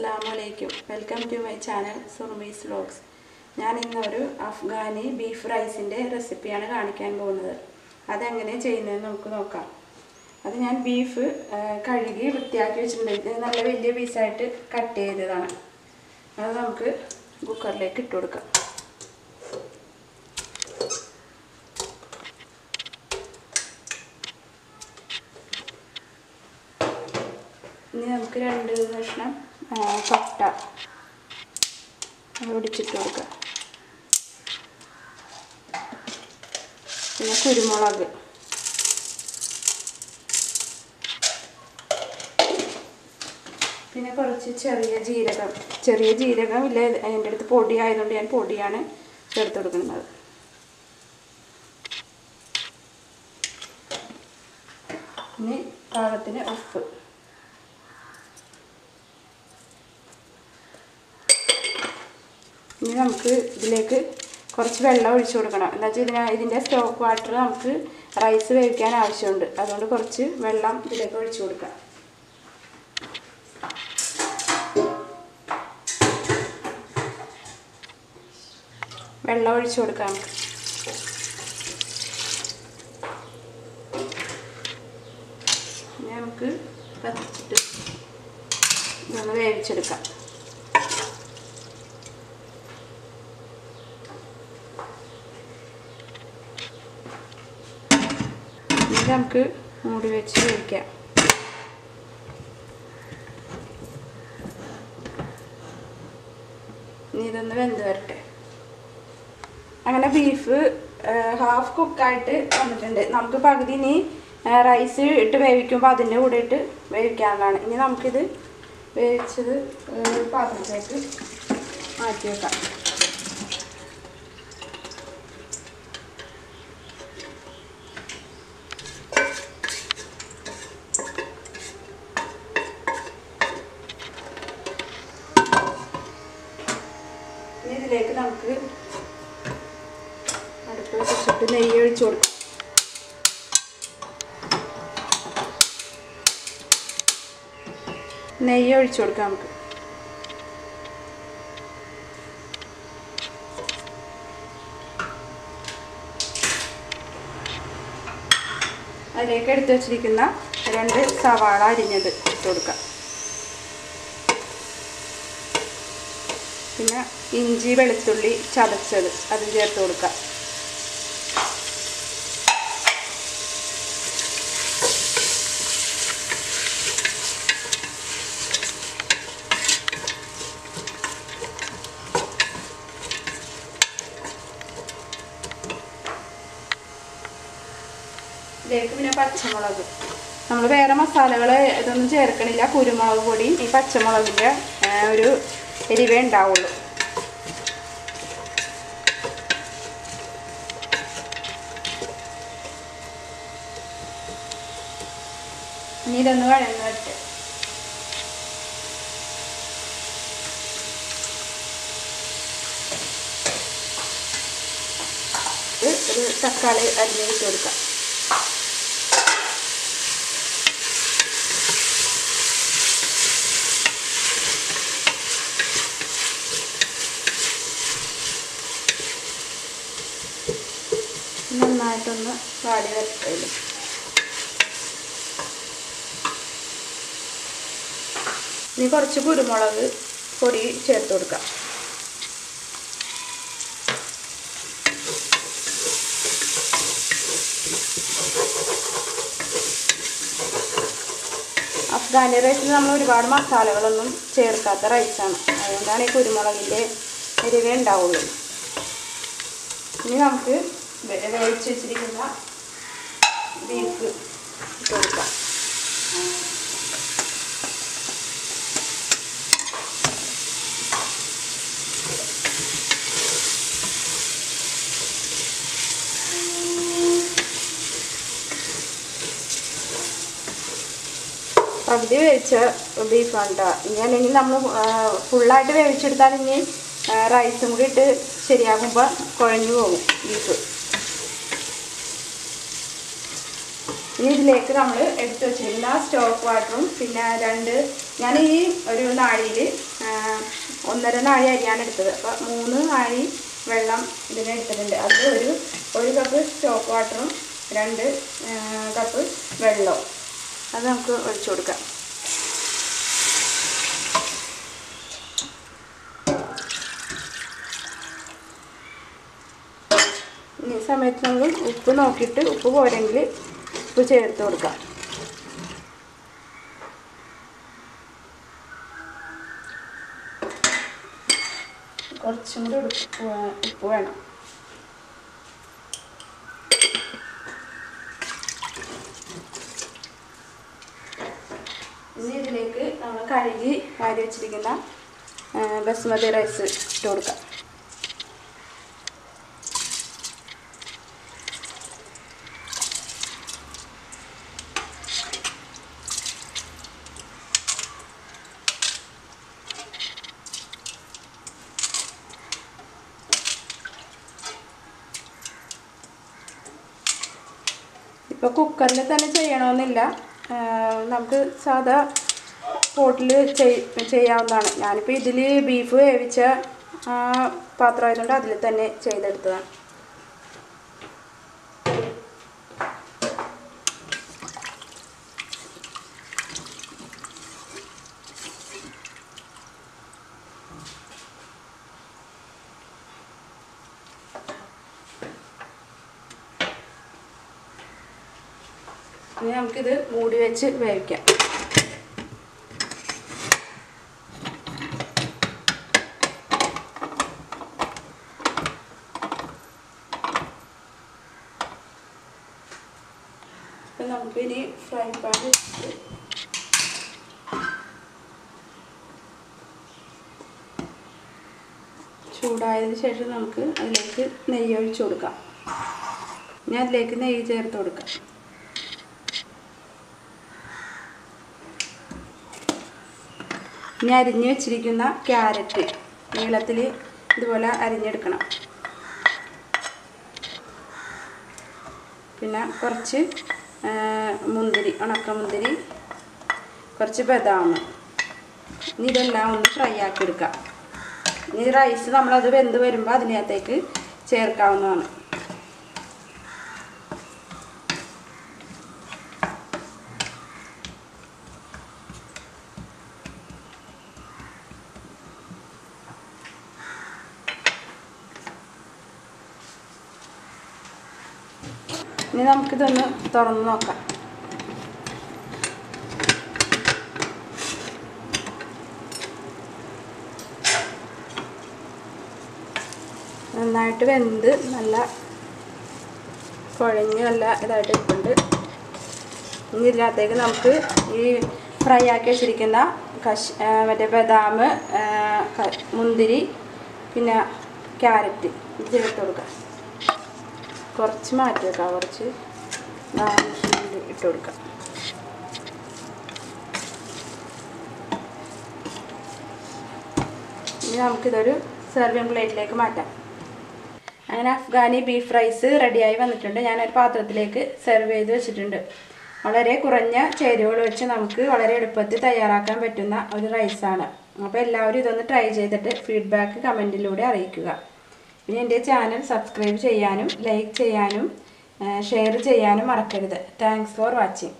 അസ്സലാമലൈക്കും welcome to my channel Surmi's vlogs ഞാൻ ഇന്നൊരു അഫ്ഗാനി ബീഫ് റൈസിന്റെ റെസിപ്പിയാണ് കാണിക്കാൻ പോകുന്നത്. അതെങ്ങനെ ചെയ്യുന്നതെന്ന് നമുക്ക് നോക്കാം. അത് ഞാൻ ബീഫ് കഴുകി വൃത്തിയാക്കി വെച്ചിട്ടുണ്ട്. നല്ല വലിയ പീസായിട്ട് കട്ട് ചെയ്തതാണ്. അത് നമുക്ക് കുക്കറിലേക്ക് ഇട്ട് കൊടുക്കാം. ഇനി നമുക്ക് രണ്ട് കഷ്ണം അത് ഒടിച്ചിട്ട് കൊടുക്കുക പിന്നെ കുരുമുളക്. പിന്നെ കുറച്ച് ചെറിയ ജീരകം. ചെറിയ ജീരകം ഇല്ല എന്റെ അടുത്ത് പൊടി ആയതുകൊണ്ട് ഞാൻ പൊടിയാണ് ചേർത്ത് കൊടുക്കുന്നത്. ഇനി പാകത്തിന് ഉപ്പ്. ഇനി നമുക്ക് ഇതിലേക്ക് കുറച്ച് വെള്ളം ഒഴിച്ചു കൊടുക്കണം. എന്താ വെച്ചാൽ ഇതിന് ഇതിന്റെ സ്റ്റോക്ക് വാട്ടർ നമുക്ക് റൈസ് വേവിക്കാൻ ആവശ്യമുണ്ട്. അതുകൊണ്ട് കുറച്ച് വെള്ളം ഇതിലേക്ക് ഒഴിച്ചു കൊടുക്കാം. വെള്ളം ഒഴിച്ചു കൊടുക്കാം നമുക്ക്. നമുക്ക് കത്തിച്ചിട്ട് ഇതൊന്ന് വേവിച്ചെടുക്കാം. നമുക്ക് മൂടി വെച്ച് കഴിക്കാം ഇതൊന്ന് വെന്ത് വരട്ടെ. അങ്ങനെ ബീഫ് ഹാഫ് കുക്കായിട്ട് വന്നിട്ടുണ്ട്. നമുക്ക് പകുതി ഇനി റൈസ് ഇട്ട് വേവിക്കുമ്പോൾ അതിന്റെ കൂടെ ഇട്ട് വേവിക്കാവുന്നതാണ് ഇനി നമുക്കിത് വേവിച്ചത് പാത്രത്തിലേക്ക് മാറ്റി വെക്കാം. നെയ്യ് ഒഴിച്ചു കൊടുക്കും നെയ്യ് ഒഴിച്ചു കൊടുക്കാം നമുക്ക്. അതിലേക്ക് എടുത്തു വച്ചിരിക്കുന്ന രണ്ട് സവാള അരിഞ്ഞത് ഇട്ട് കൊടുക്കാം. പിന്നെ ഇഞ്ചി വെളുത്തുള്ളി ചതച്ചത് അതും ചേർത്ത് കൊടുക്കാം. ഇതിലേക്ക് പിന്നെ പച്ചമുളക്. നമ്മൾ വേറെ മസാലകൾ ഇതൊന്നും ചേർക്കണില്ല. കുരുമുളക് പൊടിയും ഈ പച്ചമുളകിന്റെ ഒരു എരിവേ ഉണ്ടാവുള്ളൂ. ഇനി ഇതൊന്ന് വഴന്ന് വരട്ടെ. ഇത് ഒരു തക്കാളി അരിഞ്ഞിട്ട് കൊടുക്കാം. നന്നായിട്ടൊന്ന് വാടി വരട്ടില്ല ഇനി കുറച്ച് കുരുമുളക് പൊടി ചേർത്ത് കൊടുക്കാം. അഫ്ഗാനി റൈസിൽ നമ്മൾ ഒരുപാട് മസാലകളൊന്നും ചേർക്കാത്ത റൈസാണ് അതുകൊണ്ടാണ് ഈ കുരുമുളകിന്റെ എരിവേ ഉണ്ടാവുള്ളൂ. ഇനി നമുക്ക് വേവിച്ച് വെച്ചിരിക്കുന്ന ബീഫ് ഇട്ട് കൊടുക്കാം. പകുതി വേവിച്ച ബീഫാണ് കേട്ടോ ഇനി അല്ലെങ്കിൽ നമ്മൾ ഫുള്ളായിട്ട് വേവിച്ചെടുത്താൽ ഇനി റൈസും കൂടി ഇട്ട് ശരിയാകുമ്പോൾ കുഴഞ്ഞു പോകും ബീഫ്. ഇതിലേക്ക് നമ്മൾ എടുത്തു വെച്ചിരിക്കുന്ന സ്റ്റോക്ക് വാട്ടറും പിന്നെ രണ്ട് ഞാൻ ഈ ഒരു നാഴിയിൽ ഒന്നര നാഴി അരിയാണ് എടുത്തത്. അപ്പോൾ മൂന്ന് നാഴി വെള്ളം ഇതിന് എടുത്തിട്ടുണ്ട്. അത് ഒരു ഒരു കപ്പ് സ്റ്റോക്ക് വാട്ടറും രണ്ട് കപ്പ് വെള്ളവും. അത് നമുക്ക് ഒഴിച്ചു കൊടുക്കാം. ഈ സമയത്ത് നമ്മൾ ഉപ്പ് നോക്കിയിട്ട് ഉപ്പ് പോരെങ്കിൽ ചേർത്ത് കൊടുക്കാം. കുറച്ചും കൂടി ഉപ്പ് ഉപ്പ് വേണം. ഇനി ഇതിലേക്ക് നമ്മൾ കഴുകി വാരി വെച്ചിരിക്കുന്ന ബസ്മതി റൈസ് ഇട്ട് കൊടുക്കാം. ഇപ്പോൾ കുക്കറിൽ തന്നെ ചെയ്യണമെന്നില്ല നമുക്ക് സാധാ പോട്ടിൽ ചെയ്യാവുന്നതാണ്. ഞാനിപ്പോൾ ഇതിൽ ബീഫ് വേവിച്ച പാത്രമായതുകൊണ്ട് അതിൽ തന്നെ ചെയ്തെടുത്തതാണ്. ഇനി നമുക്കിത് മൂടി വെച്ച് വേവിക്കാം. അപ്പം നമുക്കിനി ഫ്രൈ പാൻ വെച്ചിട്ട് ചൂടായതിന് ശേഷം നമുക്ക് അതിലേക്ക് നെയ്യ് ഒഴിച്ചു കൊടുക്കാം. ഞാൻ അതിലേക്ക് നെയ്യ് ചേർത്ത് കൊടുക്കാം. ഇനി അരിഞ്ഞ് വെച്ചിരിക്കുന്ന ക്യാരറ്റ് നീളത്തിൽ ഇതുപോലെ അരിഞ്ഞെടുക്കണം. പിന്നെ കുറച്ച് മുന്തിരി ഉണക്കമുന്തിരി കുറച്ച് ബദാം. ഇനി ഇതെല്ലാം ഒന്ന് ഫ്രൈ ആക്കി എടുക്കാം. ഇനി റൈസ് നമ്മളത് വെന്ത് വരുമ്പോൾ അതിനകത്തേക്ക് ചേർക്കാവുന്നതാണ്. ഇനി നമുക്കിതൊന്ന് തുറന്ന് നോക്കാം. നന്നായിട്ട് വെന്ത് നല്ല കുഴഞ്ഞ് നല്ല ഇതായിട്ട് ഇട്ടുണ്ട് ഇനി ഇതിനകത്തേക്ക് നമുക്ക് ഈ ഫ്രൈ ആക്കി വെച്ചിരിക്കുന്ന കശ് മറ്റേ ബദാം മുന്തിരി പിന്നെ ക്യാരറ്റ് ഇത് ചേർത്ത് കൊടുക്കാം. കുറച്ച് മാറ്റി വെക്കാം കുറച്ച് ഇട്ട് കൊടുക്കാം. ഇനി നമുക്കിതൊരു സെർവിങ് പ്ലേറ്റിലേക്ക് മാറ്റാം. അങ്ങനെ അഫ്ഗാനി ബീഫ് റൈസ് റെഡിയായി വന്നിട്ടുണ്ട്. ഞാനൊരു പാത്രത്തിലേക്ക് സെർവ് ചെയ്ത് വെച്ചിട്ടുണ്ട്. വളരെ കുറഞ്ഞ ചേരുവകൾ വെച്ച് നമുക്ക് വളരെ എളുപ്പത്തിൽ തയ്യാറാക്കാൻ പറ്റുന്ന ഒരു റൈസാണ് അപ്പോൾ എല്ലാവരും ഇതൊന്ന് ട്രൈ ചെയ്തിട്ട് ഫീഡ്ബാക്ക് കമന്റിലൂടെ അറിയിക്കുക. പിന്നെ എന്റെ ചാനൽ സബ്സ്ക്രൈബ് ചെയ്യാനും ലൈക്ക് ചെയ്യാനും ഷെയർ ചെയ്യാനും മറക്കരുത്. Thanks for watching